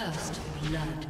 First blood.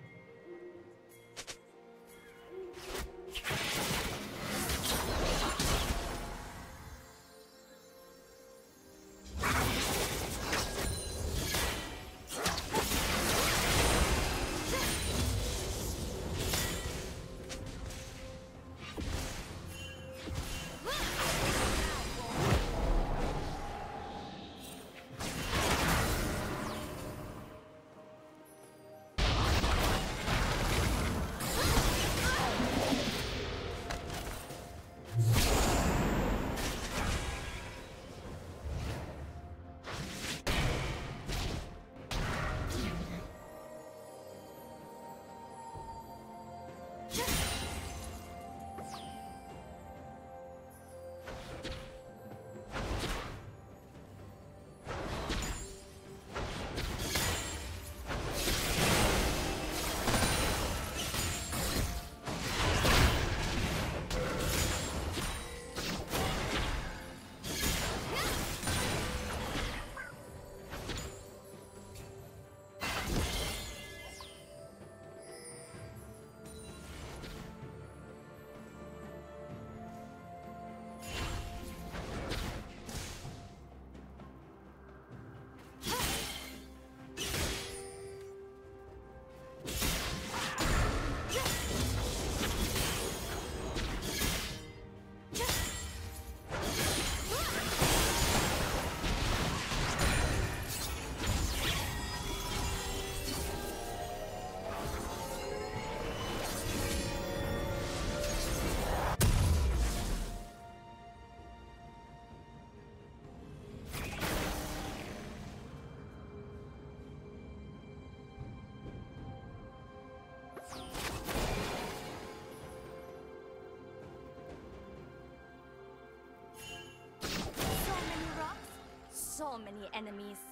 Enemies.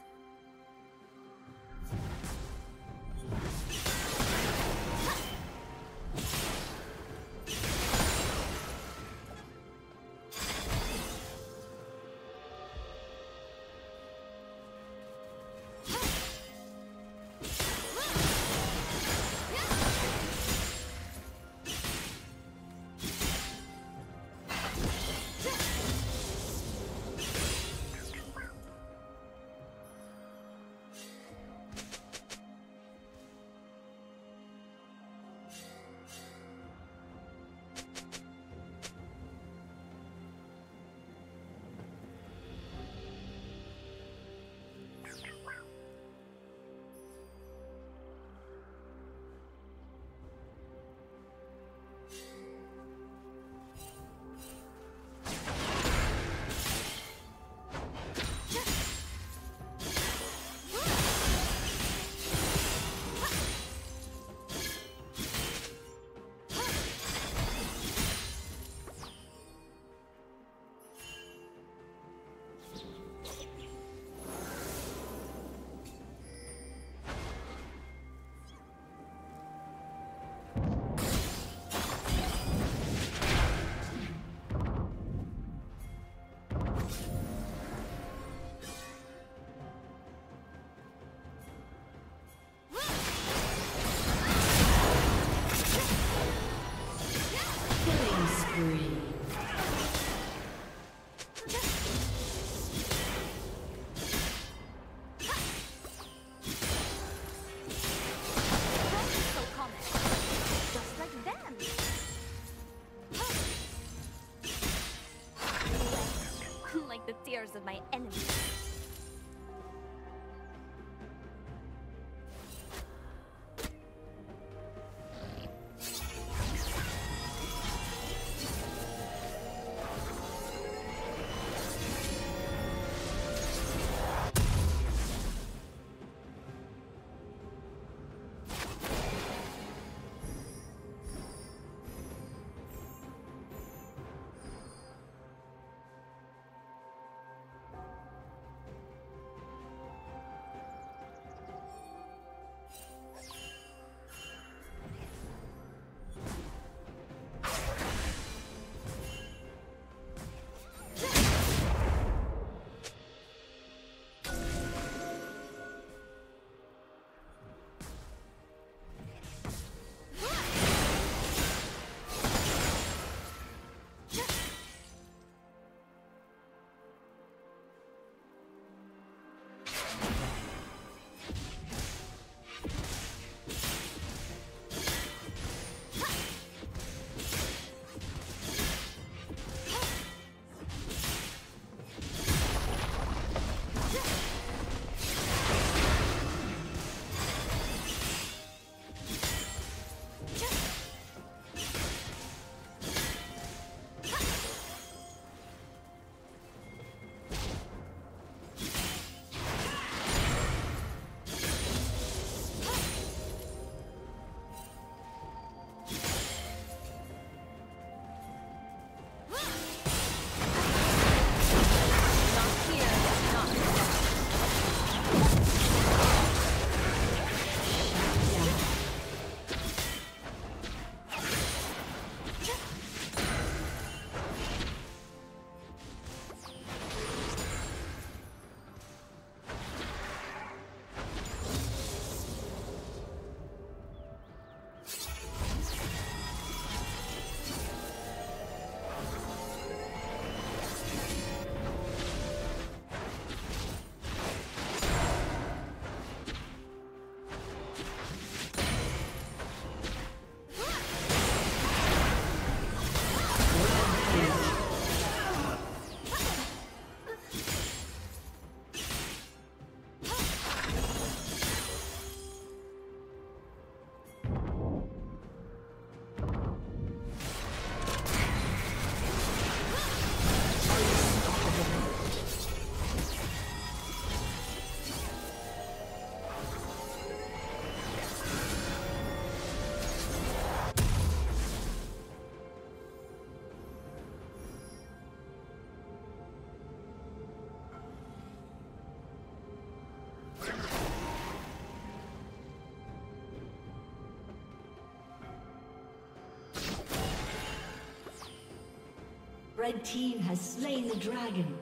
Red team has slain the dragon.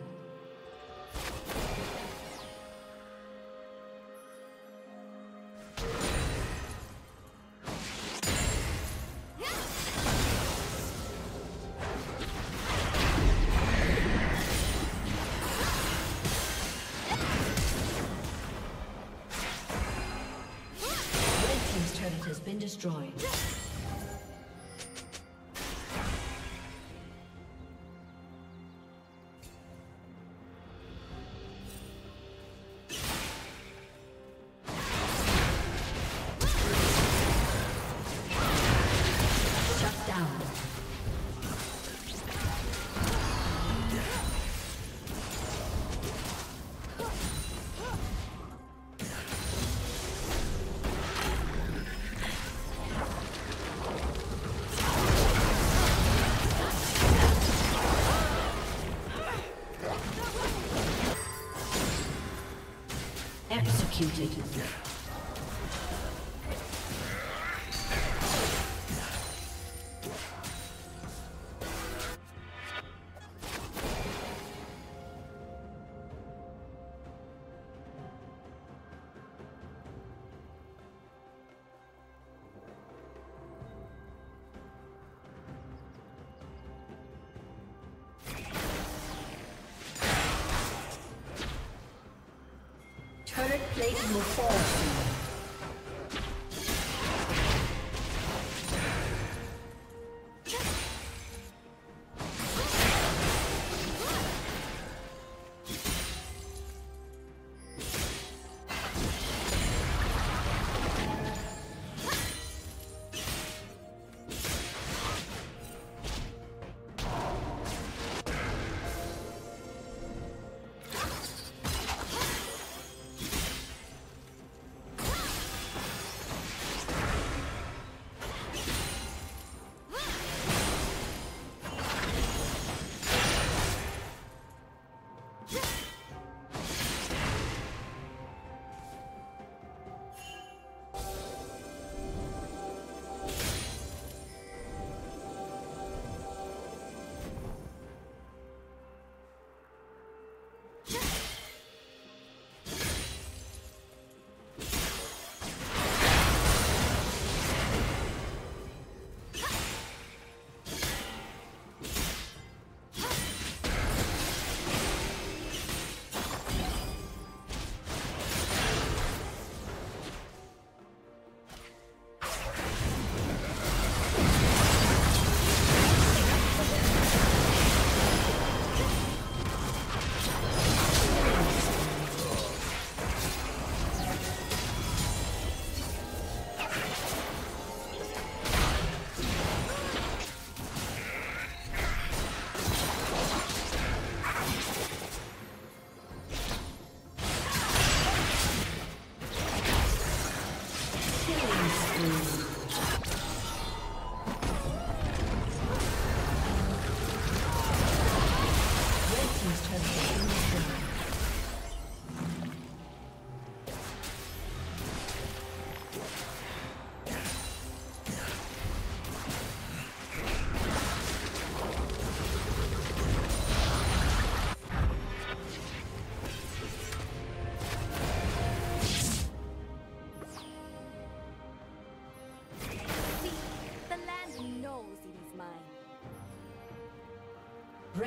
Destroyed. Executed.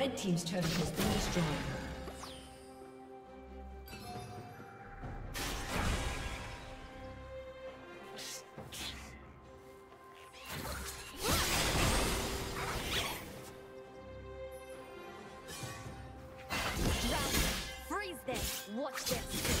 Red Team's turret has been destroyed. Freeze this! Watch this!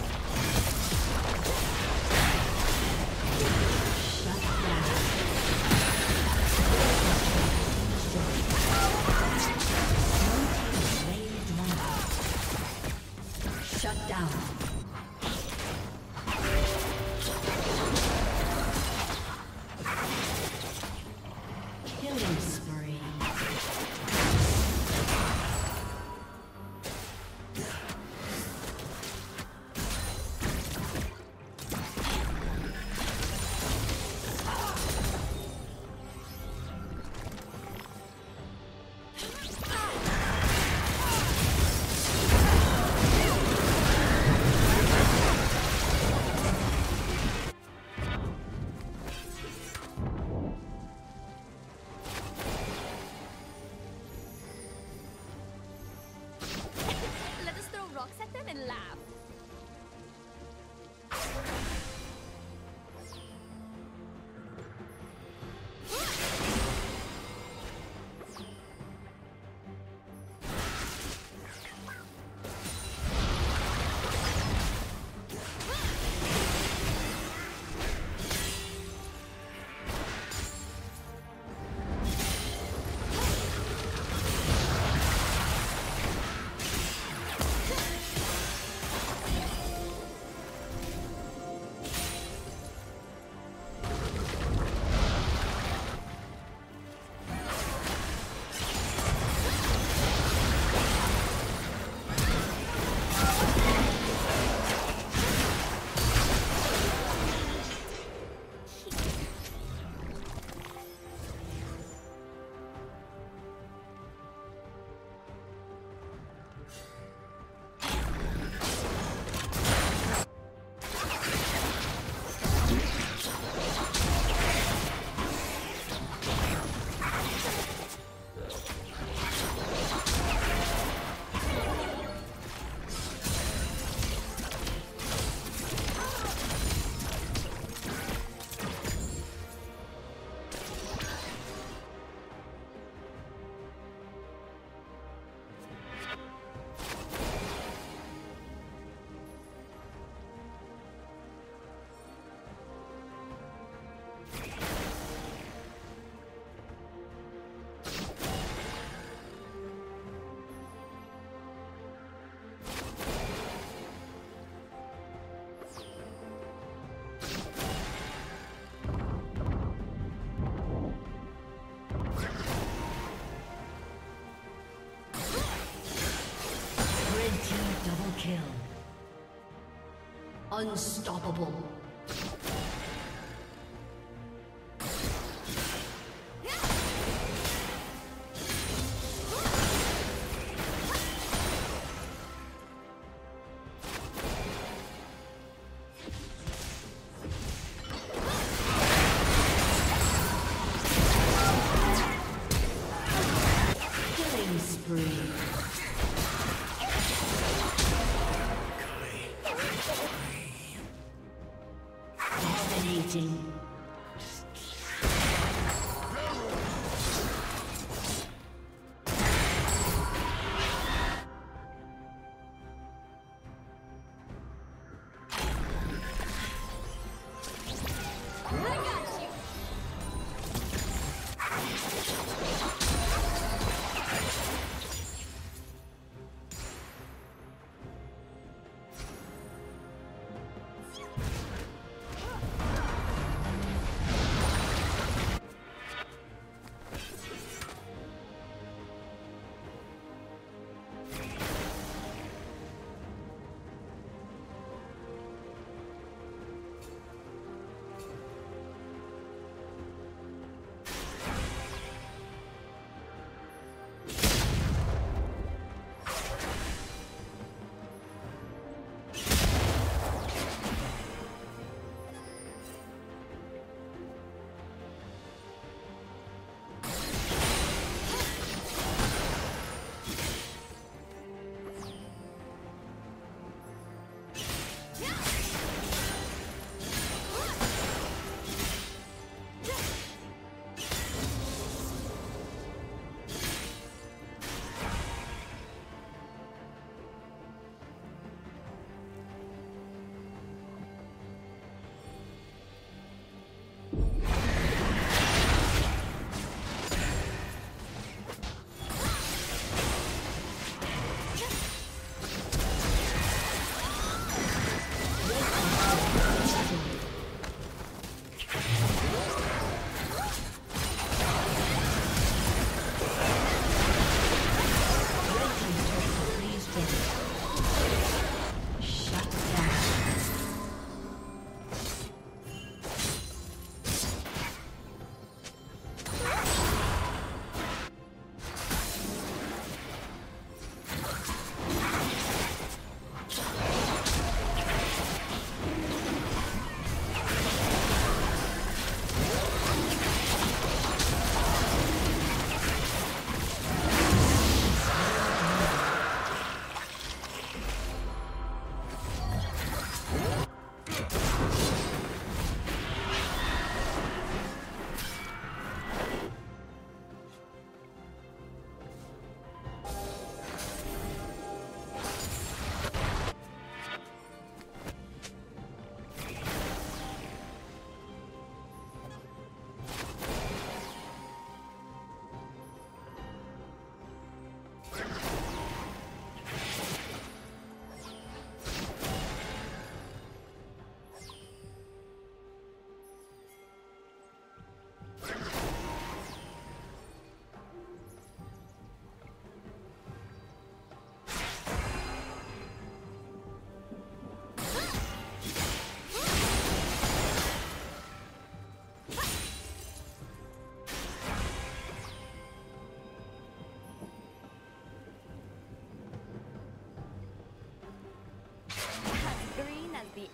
Unstoppable.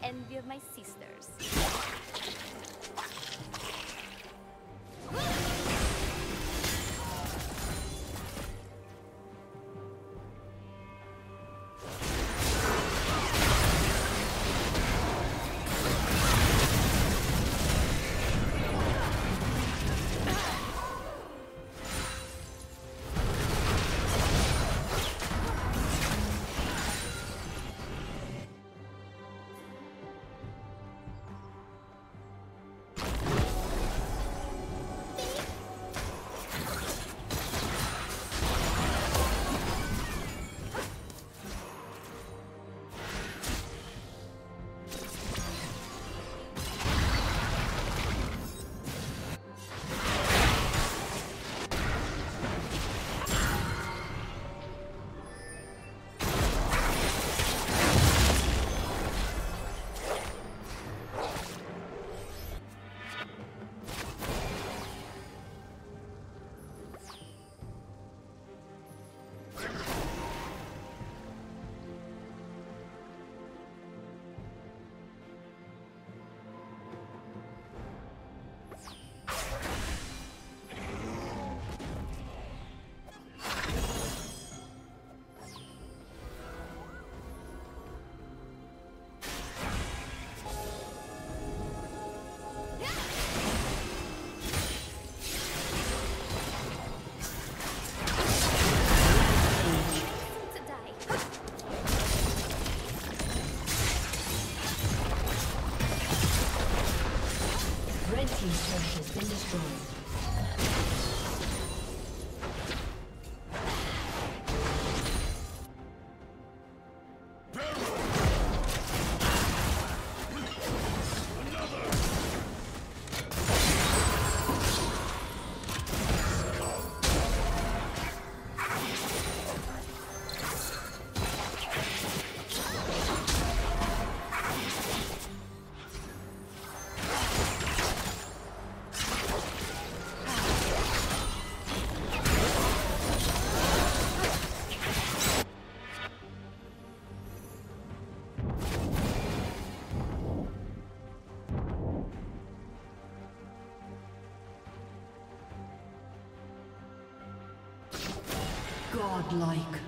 envy of my destroyed. Godlike.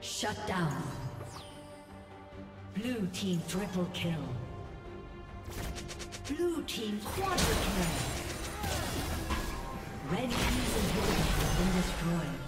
Shut down. Blue team triple kill. Blue team quadra kill. Red team's inhibitor has been destroyed.